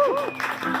Uhul!